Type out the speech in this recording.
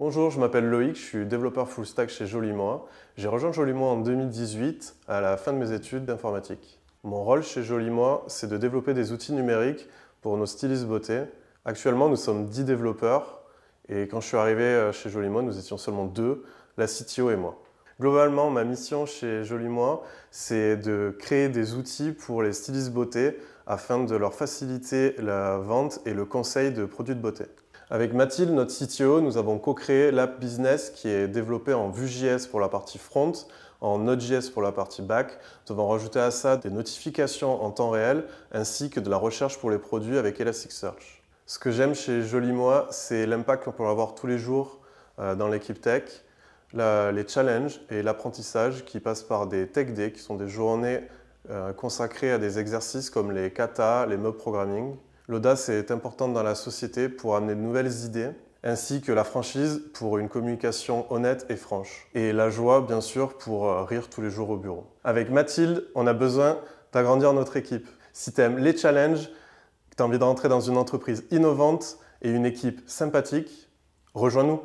Bonjour, je m'appelle Loïc, je suis développeur full stack chez Jolimois. J'ai rejoint Jolimois en 2018 à la fin de mes études d'informatique. Mon rôle chez Jolimois, c'est de développer des outils numériques pour nos stylistes beauté. Actuellement, nous sommes 10 développeurs et quand je suis arrivé euh, chez Jolimois, nous étions seulement deux, la CTO et moi. Globalement, ma mission chez Jolimois, c'est de créer des outils pour les stylistes beauté afin de leur faciliter la vente et le conseil de produits de beauté. Avec Mathilde, notre CTO, nous avons co-créé l'app Business qui est développée en Vue.js pour la partie front, en Node.js pour la partie back. Nous avons rajouté à ça des notifications en temps réel ainsi que de la recherche pour les produits avec Elasticsearch. Ce que j'aime chez Jolimois, c'est l'impact qu'on peut avoir tous les jours euh, dans l'équipe tech, les challenges et l'apprentissage qui passent par des tech days, qui sont des journées euh, consacrées à des exercices comme les kata, les mob programming, L'audace est importante dans la société pour amener de nouvelles idées, ainsi que la franchise pour une communication honnête et franche. Et la joie, bien sûr, pour euh, rire tous les jours au bureau. Avec Mathilde, on a besoin d'agrandir notre équipe. Si tu aimes les challenges, que tu as envie d'entrer dans une entreprise innovante et une équipe sympathique, rejoins-nous.